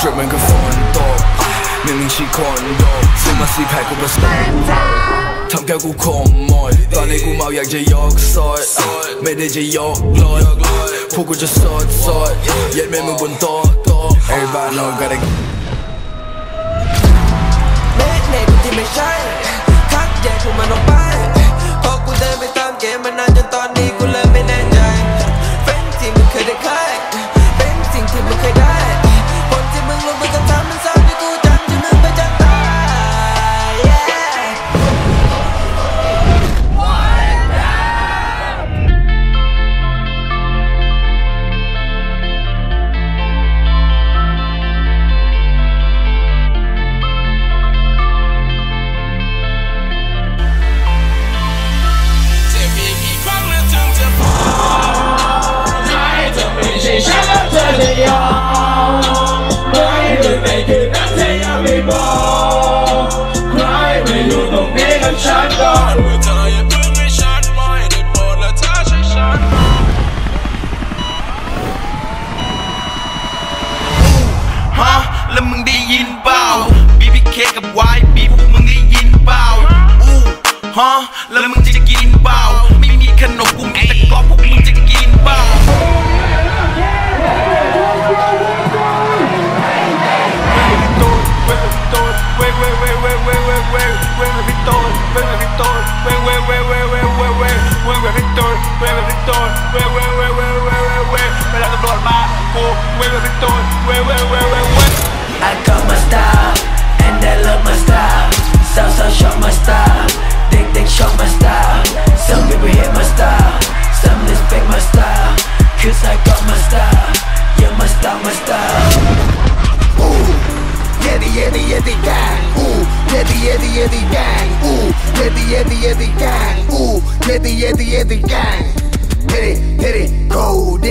ดรมันก็ฝนตกไม่มีชีคอนโดซื้อมาสี่แพ็คกูมาสทำแก้วกูคมหมดตอนนี้กูเมาอยากจะยกซอยไม่ได้จะยกลอยพวกกูจะสดสดเย็ดเมนมึงบนโต๊ะโต๊ะ Everybody know gotta เน็ตเน็ตที่ไม่ใช่คัดแยกพวกมันออกไปพอกูเดินไปตามเกมมานานจนตอนนี้กูเริ่ม BBK กับ YB พวกมึงได้ยินเปล่าอู้ฮะแล้วมึงจะกินเปล่า ไม่มีขนมกูมีแต่กอบพวกมึงจะกินเปล่า I got my style, Yeti gang, ooh, Yeti Yeti Yeti gang, ooh, Yeti Yeti Yeti gang, ooh, Yeti Yeti Yeti gang. Hit it, hit it, in.